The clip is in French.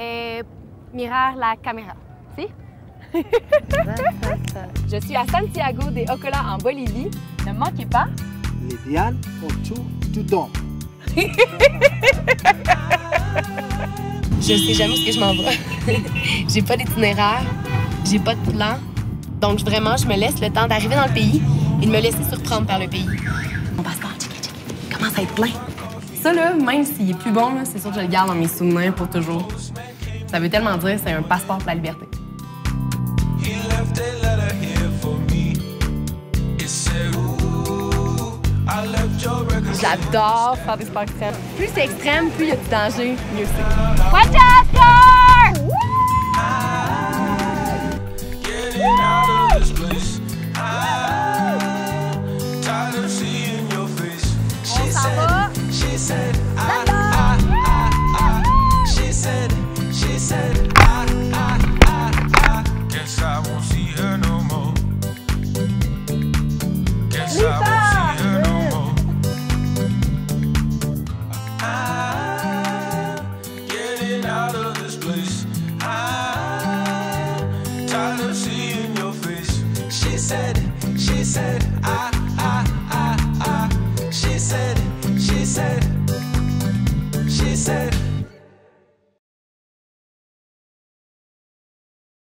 et mirar la caméra. Si? Je suis à Santiago de Ocola en Bolivie. Ne manquez pas. Les Diane autour du dôme. Je sais jamais où que je m'en vais. j'ai pas d'itinéraire, j'ai pas de plan. Donc vraiment, je me laisse le temps d'arriver dans le pays et de me laisser surprendre par le pays. Mon passeport, check, check, il commence à être plein? Ça là, même s'il est plus bon, c'est sûr que je le garde dans mes souvenirs pour toujours. Ça veut tellement dire c'est un passeport pour la liberté. He left a letter here for me. It said, Ooh, I left your record. J'adore faire des sports extrêmes. Plus c'est extrême, plus il y a du danger, mieux c'est. Watch out, out of said, she said, I, I, I, I. She said, she said, she said,